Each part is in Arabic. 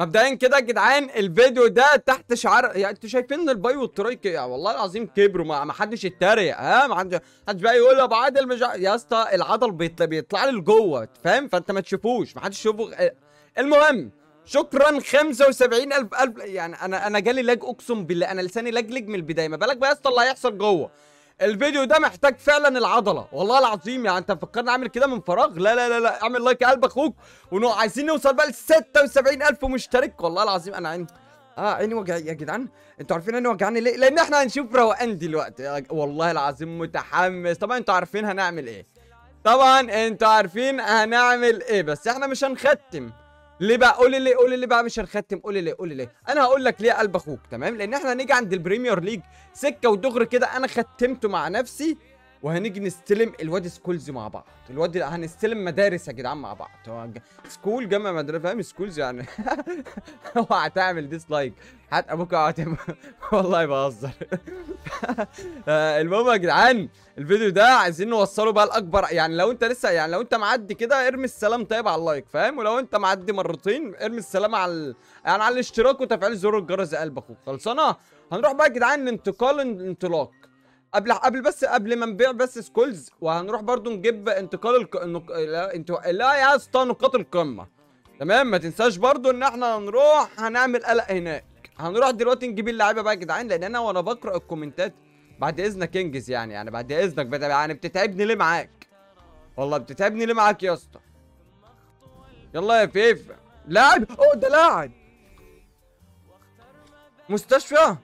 مبدئيا كده يا جدعان الفيديو ده تحت شعار يعني أنتوا شايفين الباي والتراي يعني والله العظيم كبروا ما حدش يتريق ها؟ ما حدش حدش بقى يقول يا أبو عادل مش يا اسطى العضل بيطلع, بيطلع لي لجوه فاهم؟ فأنت ما تشوفوش ما حدش يشوفه المهم شكرا 75000 ألف يعني أنا أنا جالي لاج أقسم بالله أنا لساني لجلج من البداية ما بالك بقى يا اسطى اللي هيحصل جوه؟ الفيديو ده محتاج فعلا العضلة. والله العظيم يعني أنت مفكرني أعمل كده من فراغ. لا لا لا لا. أعمل لايك قلب أخوك. ونو عايزين نوصل بقى ل 76000 مشترك. والله العظيم أنا عندي آه عيني وجع يا جدعان. أنتوا عارفين عيني وجعاني ليه؟ لأن إحنا هنشوف روقان دلوقتي. والله العظيم متحمس. طبعا أنتوا عارفين هنعمل إيه. طبعا أنتوا عارفين هنعمل إيه. بس إحنا مش هنختم. ليه بقى؟ قولي ليه قولي ليه بقى مش هنختم؟ قولي ليه قولي ليه؟ أنا هقول لك ليه قلب أخوك تمام؟ لأن إحنا هنيجي عند ال Premier League سكة ودغري كده أنا ختمته مع نفسي وهنيجي نستلم الواد سكولز مع بعض. الواد هنستلم مدارس يا جدعان مع بعض. هو school جمع مدرسة فاهم؟ schools يعني. اوعى تعمل dislike حتى أبوك اوعى والله بهزر. آه، المهم يا جدعان الفيديو ده عايزين نوصله بقى لأكبر يعني لو أنت لسه يعني لو أنت معدي كده ارمي السلام طيب على ال like فاهم؟ ولو أنت معدي مرتين ارمي السلام على ال... يعني على الاشتراك وتفعيل زر الجرس يا قلب أخوك خلصانة؟ هنروح بقى يا جدعان لانتقال الانطلاق قبل قبل بس قبل ما نبيع بس سكولز وهنروح برضو نجيب انتقال الك... النق... لا انت لا يا اسطى نقاط القمة. تمام؟ ما تنساش برضو إن إحنا هنروح هنعمل قلق هناك. هنروح دلوقتي نجيب اللعيبة بقى يا جدعان لأن أنا وأنا بقرأ الكومنتات بعد إذنك انجز يعني يعني بعد إذنك بت- يعني بتتعبني ليه معاك؟ والله بتتعبني ليه معاك يا اسطى؟ يلا يا فيفا. لاعب! أوه ده لاعب! مستشفى!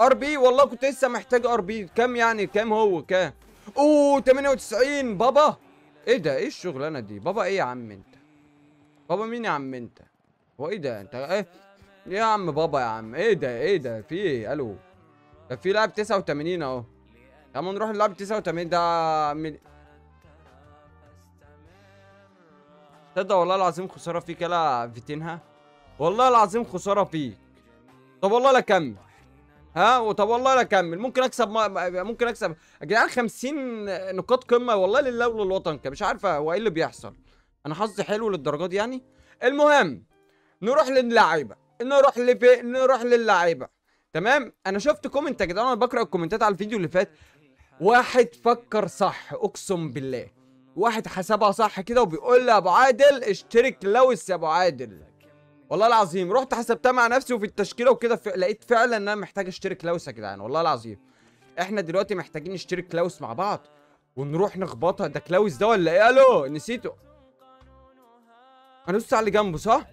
RB والله كنت لسه محتاج RB كام يعني؟ كام هو؟ كام؟ أوه 98 بابا! إيه ده؟ إيه الشغلانة دي؟ بابا إيه يا عم أنت؟ بابا مين يا عم أنت؟ هو إيه ده؟ أنت إيه؟ يا عم بابا يا عم. إيه ده؟ إيه ده؟ في إيه؟ ألو. ده في لاعب 89 أهو. عم نروح نلعب 89 ده من تصدق والله العظيم خسارة فيك يلا فيتينها؟ والله العظيم خسارة فيك. طب والله لا كمل. ها وطب والله لا كمل ممكن أكسب ما ممكن أكسب. يا جدعان 50 نقاط قمة والله لله وللوطن مش عارفة هو إيه اللي بيحصل. أنا حظي حلو للدرجات دي يعني؟ المهم نروح للعيبة. نروح لفي نروح للعيبة. تمام؟ أنا شفت comment يا جدعان أنا بقرأ الكومنتات على الفيديو اللي فات. واحد فكر صح أقسم بالله. واحد حسبها صح كده وبيقول لي يا أبو عادل اشتري كلاوس يا أبو عادل. والله العظيم رحت حسبتها مع نفسي وفي التشكيلة وكده ف... لقيت فعلا إن أنا محتاج أشتري كلاوس يا جدعان والله العظيم. إحنا دلوقتي محتاجين نشتري كلاوس مع بعض ونروح نخبطها ده كلاوس ده ولا إيه؟ ألو نسيته. أنا دوست على اللي جنبه صح؟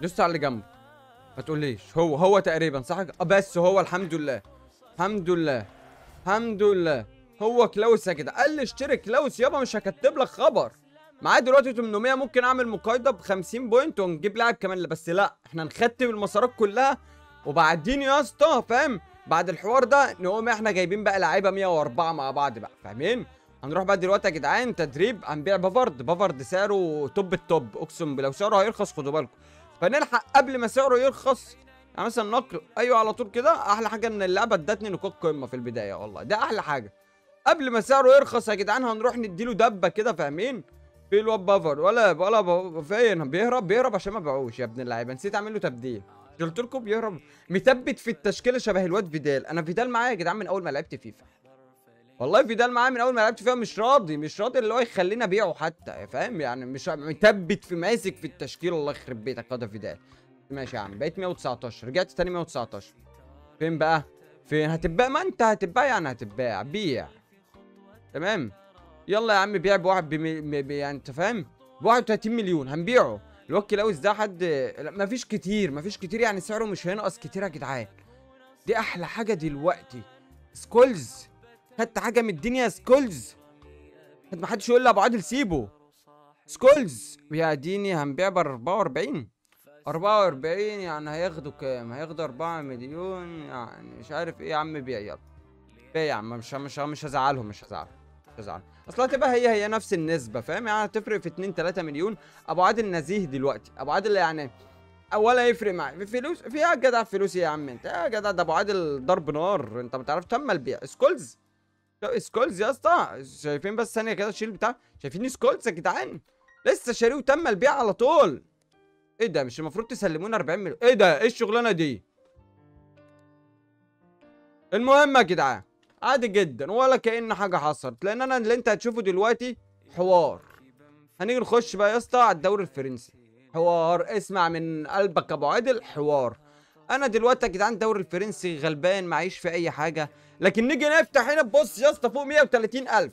دوست على اللي جنبه. ما تقوليش. هو هو تقريبا صح؟ آه، بس هو الحمد لله. الحمد لله. الحمد لله. هو كلاوس يا كده قال لي اشتري كلاوس يابا مش هكتب لك خبر. معايا دلوقتي 800 ممكن أعمل مقايضة ب 50 point ونجيب لاعب كمان. بس لا إحنا نختم المسارات كلها وبعدين يا اسطى فاهم؟ بعد الحوار ده نقوم إحنا جايبين بقى لعيبة 104 مع بعض بقى فاهمين؟ هنروح بقى دلوقتي يا جدعان تدريب هنبيع بافارد. بافارد سعره توب التوب أقسم بالله. سعره هيرخص خدوا بالكم. فنلحق قبل ما سعره يرخص يعني مثلا نقل أيوه على طول كده أحلى حاجة إن اللعبة ادتني نقاط قمة في البداية والله. ده أحلى حاجة. قبل ما سعره يرخص يا جدعان هنروح نديله دبة كده فاهمين؟ في الواد بافر ولا ولا فين؟ بيهرب بيهرب عشان ما باعوش يا ابن اللعيبة نسيت اعمل له تبديل. قلت لكم بيهرب مثبت في التشكيلة شبه الواد فيدال. أنا فيدال معايا يا جدعان من أول ما لعبت فيفا. والله فيدال معايا من أول ما لعبت فيها مش راضي مش راضي اللي هو يخليني أبيعه حتى فاهم؟ يعني مش مثبت في ماسك في التشكيلة الله يخرب بيتك هذا فيدال. ماشي يا عم بقيت 119 رجعت تاني 119 فين بقى؟ فين؟ هتتباع؟ ما أنت هتتباع يعني هتتباع بيع. تمام؟ يلا يا عم بيع بواحد بمي... يعني أنت فاهم؟ ب 31 مليون هنبيعه. الواد كلاوس ده حد مفيش كتير مفيش كتير يعني سعره مش هينقص كتير يا جدعان. دي أحلى حاجة دلوقتي. سكولز. خدت حاجة من الدنيا سكولز. ما حدش يقول لي أبو عادل سيبه. سكولز. يا ديني هنبيع ب 44 44 يعني هياخدوا كام؟ هياخدوا 4 مليون يعني مش عارف إيه يا عم بيع يلا. بيع يا عم مش مش مش هزعلهم مش هزعلهم. مش هزعلهم اصل هتبقى هي هي نفس النسبة فاهم؟ يعني هتفرق في 2 3 مليون. أبو عادل نزيه دلوقتي. أبو عادل يعني ولا يفرق معايا. في فلوس في يا جدع فلوس إيه يا عم أنت؟ يا جدع ده أبو عادل ضرب نار. أنت ما تعرفش. تم البيع. سكولز. سكولز يا اسطى. شايفين بس ثانية كده الشيل بتاع. شايفين سكولز يا جدعان؟ لسه شاريه وتم البيع على طول. إيه ده؟ مش المفروض تسلمونا 40 مليون. إيه ده؟ إيه الشغلانة دي؟ المهم يا جدعان. عادي جدا ولا كأن حاجة حصلت. لأن أنا اللي أنت هتشوفه دلوقتي حوار. هنيجي نخش بقى يا اسطى على الدوري الفرنسي. حوار اسمع من قلبك أبو عادل حوار. أنا دلوقتي يا جدعان الدوري الفرنسي غلبان معيش في أي حاجة. لكن نيجي نفتح هنا بص يا اسطى فوق 130000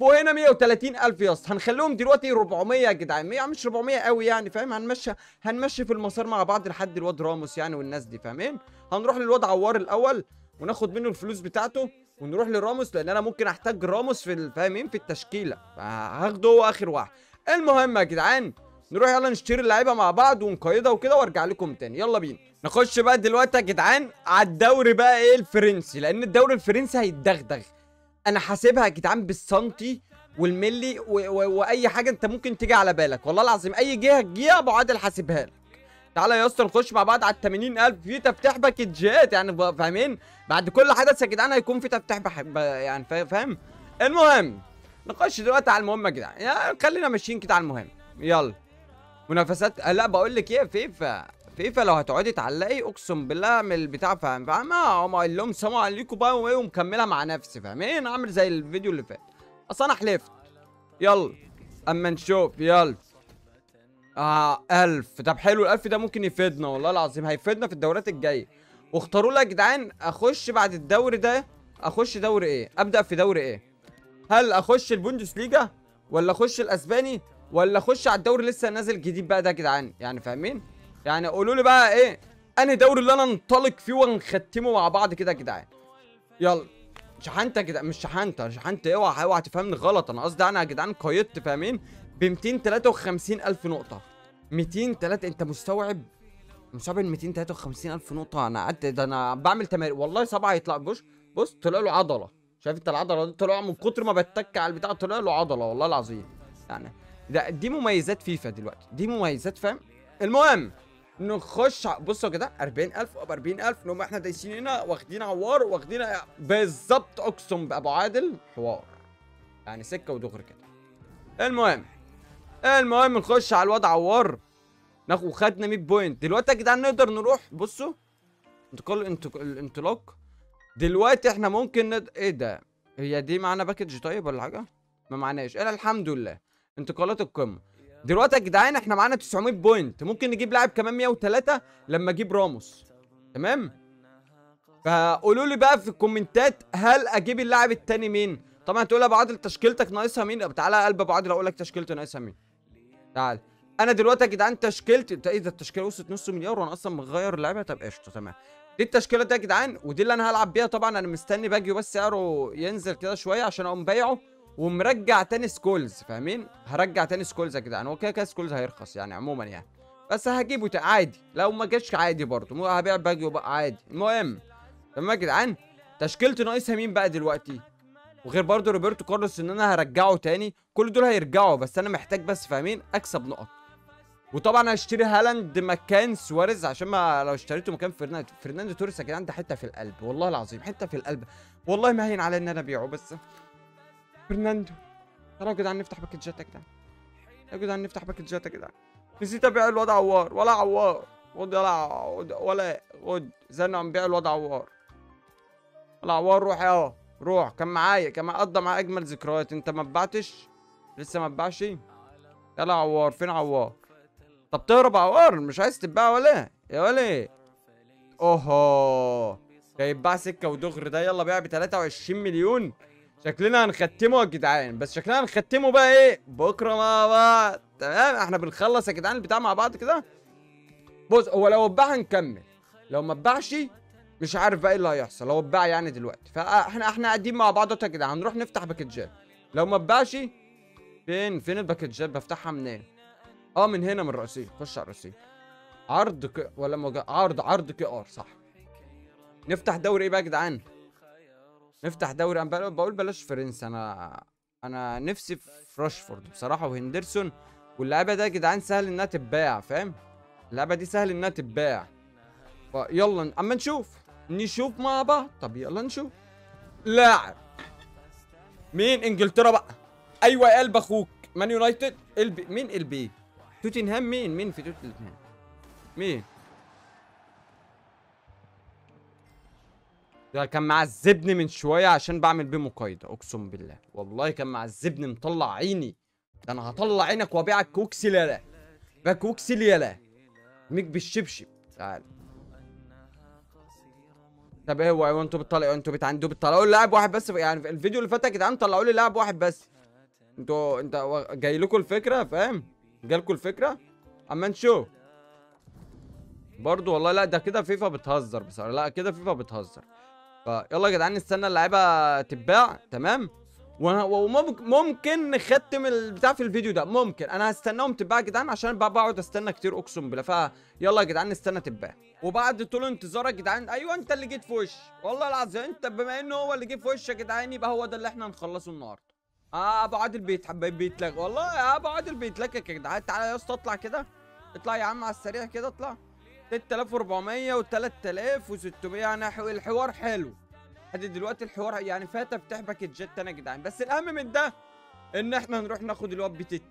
فوق هنا 130000 يا اسطى. هنخليهم دلوقتي 400 يا جدعان. 100 مش 400 قوي يعني فاهم؟ هنمشي هنمشي في المسار مع بعض لحد الواد راموس يعني والناس دي فاهمين؟ هنروح للواد عوار الأول وناخد منه الفلوس بتاعته. ونروح لراموس لأن أنا ممكن أحتاج راموس في فاهمين في التشكيلة. هاخده هو آخر واحد. المهم يا جدعان نروح يلا نشتري اللعيبة مع بعض ونقيدها وكده وأرجع لكم تاني. يلا بينا. نخش بقى دلوقتي يا جدعان على الدوري بقى إيه؟ الفرنسي. لأن الدوري الفرنسي هيتدغدغ. أنا حاسبها يا جدعان بالسنتي والملي. وأي حاجة أنت ممكن تيجي على بالك. والله العظيم أي جهة تجيها أبو عادل حاسبها لك. تعالى يا اسطى نخش مع بعض على ال 80000 في تفتح باكجات يعني فاهمين؟ بعد كل حدث يا جدعان هيكون في. ب... يعني فا- فاهم؟ المهم نخش دلوقتي على المهم يا جدعان. يعني خلينا ماشيين كده على المهم. يلا. منافسات. آه، لا بقول لك إيه فيفا. فيفا لو هتقعدي تعلقي أقسم بالله من البتاع فاهم؟ فاهمة؟ هم قال لهم سلام عليكم بقى وايه ومكملها مع نفسي فاهمين؟ عامل زي الفيديو اللي فات. أصل أنا حلفت. يلا. أما نشوف. يلا. آه ألف. طب حلو الألف ده ممكن يفيدنا والله العظيم هيفيدنا في الدورات الجاية. واختاروا لي يا جدعان أخش بعد الدوري ده أخش دوري إيه؟ أبدأ في دوري إيه؟ هل أخش البوندسليجا ولا أخش الأسباني ولا أخش على الدوري لسه نازل جديد بقى ده يا جدعان؟ يعني فاهمين؟ يعني قولوا لي بقى إيه؟ أنهي دوري اللي أنا انطلق فيه ونختمه مع بعض كده يا جدعان؟ يلا. شحنت يا جدعان مش شحنت شحنت اوعى اوعى تفهمني غلط. أنا قصدي أنا يا جدعان قيدت فاهمين؟ ب 253 ألف نقطة. 203 أنت مستوعب؟ مستوعب ال 253 ألف نقطة؟ أنا قعدت ده أنا بعمل تمارين. والله صبعي يطلع بص بص طلع له عضلة. شايف أنت العضلة دي؟ طلع من كتر ما بتك على البتاع طلع له عضلة والله العظيم. يعني ده دي مميزات فيفا دلوقتي. دي مميزات فاهم؟ المهم نخش بصوا جدعان 40000 اب 40000 نقوم إحنا دايسين هنا واخدين عوار واخدين بالظبط أقسم بأبو عادل حوار. يعني سكة ودغري كده. المهم المهم نخش على الواد عوار. ناخد خدنا 100 point. دلوقتي يا جدعان نقدر نروح؟ بصوا. انتقال الانطلاق. دلوقتي إحنا ممكن ند... إيه ده؟ هي دي معانا package طيب ولا حاجة؟ ما معناش. إلا الحمد لله. انتقالات القمة. دلوقتي يا جدعان إحنا معانا 900 point. ممكن نجيب لاعب كمان 103 لما أجيب راموس. تمام؟ فقولوا لي بقى في الكومنتات هل أجيب اللاعب التاني مين؟ طبعا تقول يا ابو عادل تشكيلتك ناقصها مين؟ تعالى يا قلب ابو عادل أقول لك تشكيلتي ناقصها مين. تعال. أنا دلوقتي يا جدعان تشكيلتي إيه ده؟ التشكيلة وصلت نص مليار وأنا أصلا مغير اللعيبه طب قشطة تمام. دي التشكيلة دي يا جدعان ودي اللي أنا هلعب بيها. طبعا أنا مستني باجيو بس سعره ينزل كده شوية عشان أقوم بايعه ومرجع تاني سكولز فاهمين؟ هرجع تاني سكولز يا جدعان. هو كده كده سكولز هيرخص يعني عموما يعني. بس هجيبه عادي. لو ما جاش عادي برضه. هبيع باجيو بقى عادي. المهم تمام يا جدعان تشكيلتي ناقصها مين بقى دلوقتي؟ وغير برضه روبرتو كارلوس ان أنا هرجعه تاني كل دول هيرجعوا بس أنا محتاج بس فاهمين؟ اكسب نقط. وطبعا هشتري هالاند مكان سواريز عشان ما لو اشتريته مكان فرناندو فرناندو توريس يا جدعان ده حتة في القلب. والله العظيم حتة في القلب. والله ما هين على إن أنا أبيعه بس فرناندو. يا جدعان نفتح باكجات يا جدعان. يا جدعان نفتح باكجات يا جدعان. نسيت أبيع الواد عوار. ولا عوار. خد ولا عود- ولا خد. زنوا عم بيع الواد عوار. ولا عوار روح يا. روح كان معايا كان قضى معايا أجمل ذكريات. أنت ما اتبعتش لسه ما اتباعش يلا عوار فين عوار؟ طب تهرب عوار مش عايز تتباع ولا يا ولا أوهو. هيتباع سكة ودغري ده. يلا بيع ب 23 مليون. شكلنا هنختمه يا جدعان. بس شكلنا هنختمه بقى إيه؟ بكرة مع بعض. تمام؟ إحنا بنخلص يا جدعان البتاع مع بعض كده. بص هو لو اتباع هنكمل. لو ما اتباعش مش عارف بقى إيه اللي هيحصل لو اتباع يعني دلوقتي. فاحنا إحنا قاعدين مع بعض يا جدعان هنروح نفتح باكجات لو ما اتباعش فين؟ فين الباكجات بفتحها منين؟ آه من هنا من الرئيسيه خش على الرئيسيه عرض ك... ولا موجة... عرض عرض كي آر صح. نفتح دوري إيه بقى يا جدعان؟ نفتح دوري. أنا بقول- بلاش فرنسا. أنا أنا نفسي في راشفورد بصراحة وهندرسون. واللعيبه ده يا جدعان سهل إنها تتباع فاهم؟ اللعبة دي سهل إنها تتباع. يلا أما نشوف. نشوف مع بعض. طب يلا نشوف. لاعب. مين؟ إنجلترا بقى. أيوه يا قلب أخوك. مان يونايتد البي مين؟ البي توتنهام مين؟ مين في توتنهام؟ مين؟ ده كان معذبني من شوية عشان بعمل بيه مقايضة أقسم بالله. والله كان معذبني مطلع عيني. ده أنا هطلع عينك وأبيعك كوكسي لا بقى كوكسي لا ميك بالشبشب. تعال. طب إيه هو أنتوا بتطلعوا أنتوا بتعندوا بتطلعوا لي لاعب واحد بس؟ يعني في الفيديو اللي فات يا جدعان طلعوا لي لاعب واحد بس. أنتوا انت جاي لكم الفكرة فاهم؟ جالكم الفكرة؟ اما نشوف برضو والله لا ده كده فيفا بتهزر بصراحة. لا كده فيفا بتهزر. فيلا يا جدعان نستنى اللعيبة تتباع تمام؟ وممكن ممكن نختم البتاع في الفيديو ده. ممكن. أنا هستناهم تتباع يا جدعان عشان بقى بقعد أستنى كتير أقسم بالله. فيلا يا جدعان نستنى تتباع وبعد طول انتظار يا جدعان. أيوه أنت اللي جيت في وشي والله العظيم أنت بما إنه هو اللي جه في وشي يا جدعان يبقى هو ده اللي إحنا هنخلصه النهارده. آه أبو عادل بيت بيتلك والله يا أبو عادل بيتلكك يا جدعان. تعالى يا اسطى اطلع كده. اطلع يا عم على السريع كده اطلع. 6400 و3600 يعني حو- الحوار حلو. ادي دلوقتي الحوار يعني فاتا بتحبك الجت أنا يا جدعان. بس الأهم من ده إن إحنا نروح ناخد الواد بتيت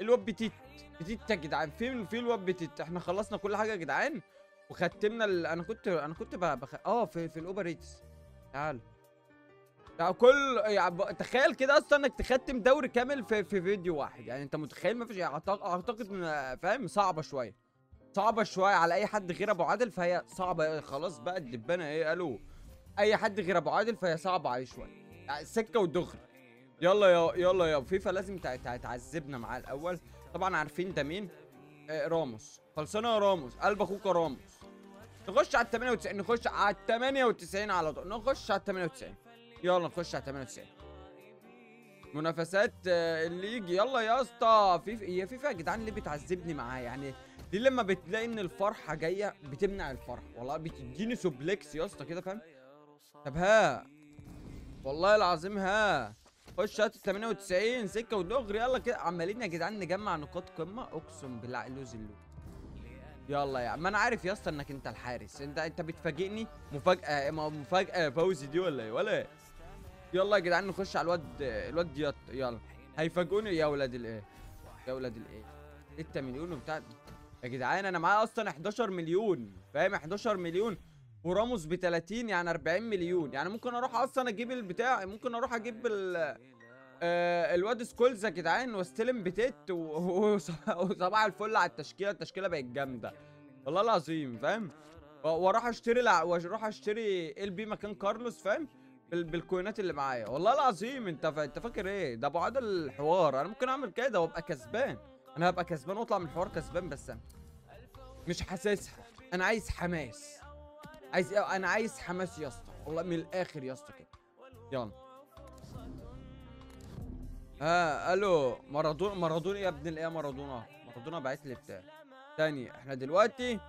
الواد بتيت بتيت يا جدعان. فين في الواد بتيت إحنا خلصنا كل حاجة يا جدعان. وختمنا ال... أنا كنت أنا كنت. بخ... آه في في ال Uber Eats. تعال. يعني كل يعني تخيل كده أصلا إنك تختم دوري كامل في في فيديو واحد. يعني أنت متخيل ما فيش يعني أعتقد فاهم؟ صعبة شوية. صعبة شوية على أي حد غير أبو عادل فهي صعبة. خلاص بقى الدبانة إيه؟ قالوا اي حد غير ابو عادل فهي صعبه عليه شوية. يعني سكة ودغري. يلا يا يلا يا فيفا لازم تع- تع- تعذبنا معاه الأول. طبعا عارفين ده مين؟ آه راموس. خلصانة يا راموس. قلب أخوك يا راموس. نخش على ال 98 نخش على ال 98 على طول. نخش على ال 98 يلا نخش على ال 98 منافسات آه، ال league. يلا يا اسطى. فيفا يا فيفا يا جدعان ليه بتعذبني معاه يعني دي لما بتلاقي إن الفرحة جاية بتمنع الفرح والله بتديني suplex يا اسطى كده فاهم؟ طب ها. والله العظيم ها. خش هات ال 98 سكة ودغري. يلا كده. عمالين يا جدعان نجمع نقاط قمة. أقسم بالله علوز اللو يلا يا عم. أنا عارف يا اسطى إنك أنت الحارس. انت أنت بتفاجئني مفاجاه ما مفاجأة فوزي دي ولا إيه؟ ولا إيه؟ يلا يا جدعان نخش على الواد الواد ديات. يلا. هيفاجئوني يا ولاد الإيه؟ يا ولاد الإيه؟ 6 مليون وبتاع؟ يا جدعان أنا معايا أصلا 11 مليون. فاهم؟ 11 مليون. وراموس ب 30 يعني 40 مليون. يعني ممكن أروح أصلا أجيب البتاع ممكن أروح أجيب ال آه الواد سكولز يا جدعان وأستلم بتيت وصباح الفل على التشكيلة. التشكيلة بقت جامدة. والله العظيم فاهم؟ وأروح أشتري لع... وأروح أشتري إل بي مكان كارلوس فاهم؟ بال... بالكوينات اللي معايا. والله العظيم أنت ف... أنت فاكر إيه؟ ده ابو عادل الحوار. أنا ممكن أعمل كده وأبقى كسبان. أنا هبقى كسبان وأطلع من الحوار كسبان بس مش حاسسها. أنا عايز حماس. عايز إيه؟ أنا عايز حماس يا اسطى. والله من الآخر يا اسطى كده. يلا. ها ألو. مارادونا مارادونا يا ابن الإيه مارادونا. مارادونا بعت لي بتاع. تاني. إحنا دلوقتي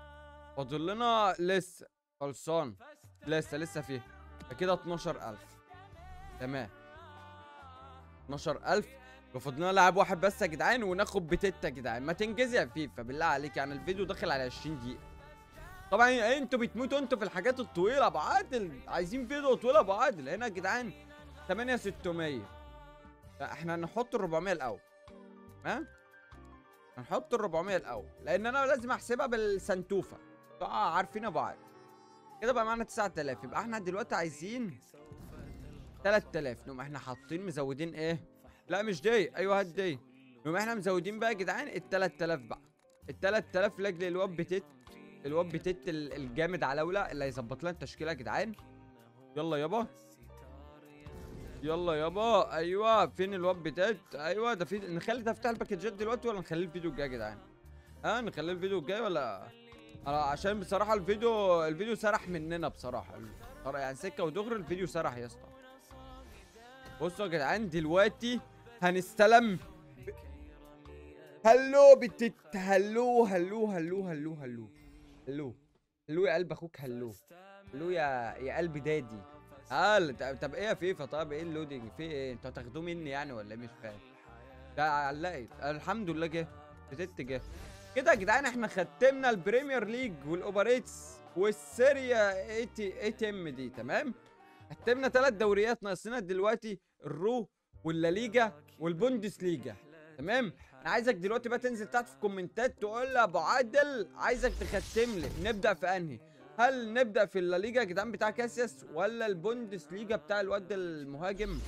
فاضل لنا لسه. خلصان. لسه لسه فيه. كده 12000 تمام. 12000 المفروض لنا لاعب واحد بس يا جدعان وناخد بتيتا يا جدعان. ما تنجزي يا فيفا. بالله عليك يعني الفيديو داخل على 20 دقيقة. طبعا إيه أنتوا بتموتوا أنتوا في الحاجات الطويلة. يا أبو عادل عايزين فيديو طويل يا أبو عادل. هنا يا جدعان 8600 لا إحنا هنحط ال 400 الأول. ها؟ هنحط ال 400 الأول. لأن أنا لازم أحسبها بالسنتوفة. طبعا عارفين أبو عادل. كده بقى معانا 9000 يبقى إحنا دلوقتي عايزين 3000 نقوم إحنا حاطين مزودين إيه؟ لا مش دي. أيوه هات دي. نقوم إحنا مزودين بقى يا جدعان ال 3000 بقى. ال 3000 لأجل الواد بتت. الواد بتت ال- الجامد علاوله اللي هيظبط لنا التشكيلة يا جدعان. يلا يابا. يلا يابا. أيوه فين الواد بتاعت أيوه ده في نخلي تفتح الباكجات دلوقتي ولا نخليه الفيديو الجاي يا جدعان؟ ها نخليه الفيديو الجاي ولا؟ عشان بصراحة الفيديو الفيديو سرح مننا بصراحة. يعني سكة ودغري الفيديو سرح يا اسطى. بصوا يا جدعان دلوقتي هنستلم. هلو بتت هلو هلو هلو هلو هلو هلو. هلو. يا قلب أخوك هلو. hello يا يا قلب daddy. آه طب طب إيه يا فيفا؟ طب إيه ال loading في إيه؟ أنتوا هتاخدوه مني يعني ولا إيه؟ مش فاهم. ده علقت. الحمد لله جه. بتت جه. كده يا جدعان إحنا ختمنا ال Premier League وال Uber Eats وال Serie A TIM دي تمام؟ ختمنا ثلاث دوريات ناقصنا دلوقتي ال ROW وال La Liga وال Bundesliga تمام؟ أنا عايزك دلوقتي بقى تنزل تحت في الكومنتات تقول لي أبو عادل عايزك تختم لي. نبدأ في أنهي؟ هل نبدأ في ال Liga يا جدعان بتاع كاسياس ولا ال Bundesliga بتاع الواد المهاجم؟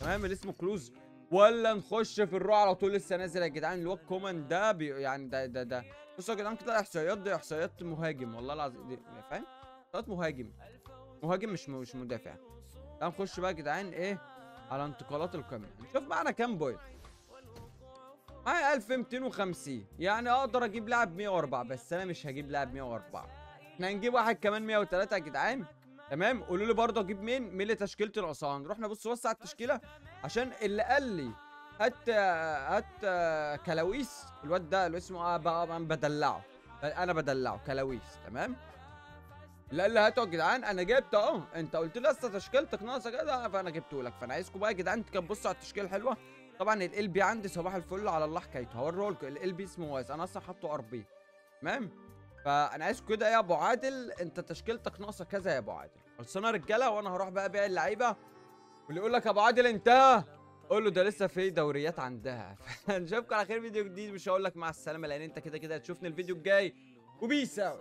تمام اللي اسمه كلوز. ولا نخش في ال ROW على طول؟ لسه نازل يا جدعان. اللي هو الكومان ده بي يعني ده ده ده. بصوا يا جدعان كده إحصائيات دي إحصائيات مهاجم. والله العظيم دي فاهم؟ إحصائيات مهاجم. مهاجم مش مش مدافع. تعال نخش بقى يا جدعان إيه؟ على انتقالات القمة. نشوف معانا كام point. معايا 1250 يعني أقدر أجيب لاعب 104 بس أنا مش هجيب لاعب 104 إحنا هنجيب واحد كمان 103 يا جدعان. تمام؟ قولوا لي برضه أجيب مين؟ مين اللي تشكيلة العصام رحنا بص بص على التشكيلة عشان اللي قال لي هات هات كلاويس. الواد ده اللي اسمه بقى بدلعه. أنا بدلعه كلاويس. تمام؟ قال لي هاتوا يا جدعان أنا جبت أهو. أنت قلت لي لسه تشكيلتك ناقصة كده فأنا جبته لك. فأنا عايزكم بقى يا جدعان تبصوا على التشكيلة الحلوة. طبعا ال LB عندي صباح الفل على الله حكايته. هوريه لكم. بي اسمه وايس. أنا أصلا حاطه RB تمام؟ فأنا عايزكم كده يا أبو عادل أنت تشكيلتك ناقصة كذا يا أبو عادل. خلصنا رجالة وأنا هروح بقى أبيع اللعيبة. واللي يقول لك يا أبو عادل أنت؟ قول له ده لسه في دوريات عندها. فنشوفكم على خير فيديو جديد. مش هقول لك مع السلامة لأن أنت كده كده هتشوفني الفيديو الجاي. وبيس اوت